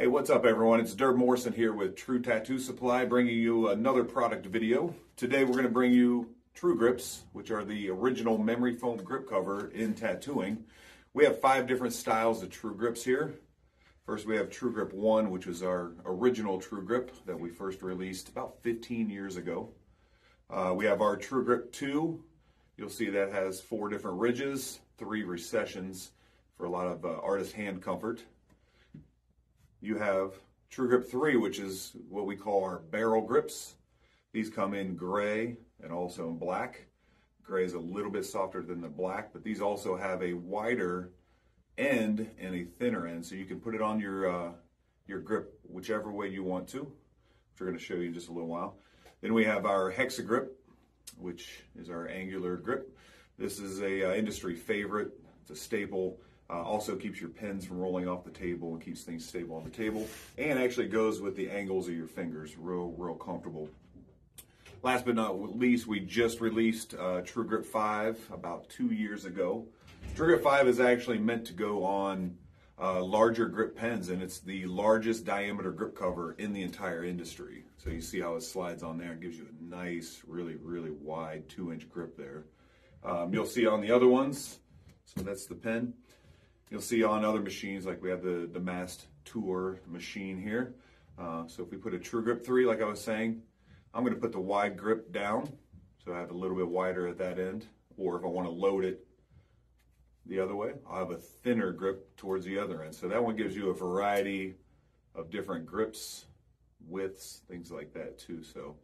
Hey, what's up everyone? It's Derb Morrison here with True Tattoo Supply bringing you another product video. Today we're going to bring you True Grips, which are the original memory foam grip cover in tattooing. We have five different styles of True Grips here. First we have True Grip 1, which was our original True Grip that we first released about 15 years ago. Uh, we have our True Grip 2. You'll see that has four different ridges, three recessions for a lot of uh, artist hand comfort you have True Grip 3, which is what we call our barrel grips. These come in gray and also in black. Gray is a little bit softer than the black, but these also have a wider end and a thinner end, so you can put it on your uh, your grip whichever way you want to, which we're going to show you in just a little while. Then we have our Hexa grip, which is our angular grip. This is a uh, industry favorite. It's a staple uh, also keeps your pens from rolling off the table and keeps things stable on the table. And actually goes with the angles of your fingers. Real, real comfortable. Last but not least, we just released uh, True Grip 5 about two years ago. True Grip 5 is actually meant to go on uh, larger grip pens, and it's the largest diameter grip cover in the entire industry. So you see how it slides on there. It gives you a nice, really, really wide two-inch grip there. Um, you'll see on the other ones, so that's the pen. You'll see on other machines, like we have the, the Mast Tour machine here. Uh, so if we put a True Grip 3, like I was saying, I'm going to put the wide grip down, so I have a little bit wider at that end. Or if I want to load it the other way, I'll have a thinner grip towards the other end. So that one gives you a variety of different grips, widths, things like that too. So,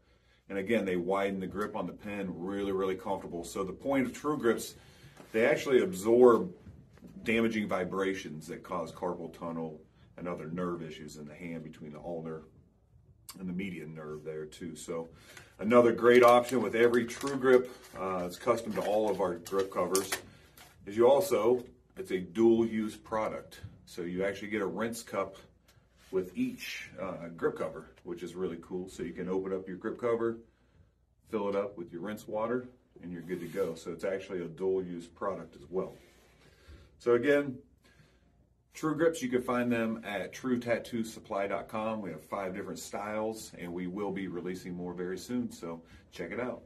and again, they widen the grip on the pen, really, really comfortable. So the point of True Grips, they actually absorb damaging vibrations that cause carpal tunnel and other nerve issues in the hand between the ulnar and the median nerve there too. So another great option with every True Grip. Uh, it's custom to all of our grip covers. Is you also, it's a dual use product. So you actually get a rinse cup with each uh, grip cover, which is really cool. So you can open up your grip cover, fill it up with your rinse water, and you're good to go. So it's actually a dual use product as well. So again, True Grips, you can find them at truetattoosupply.com. We have five different styles and we will be releasing more very soon. So check it out.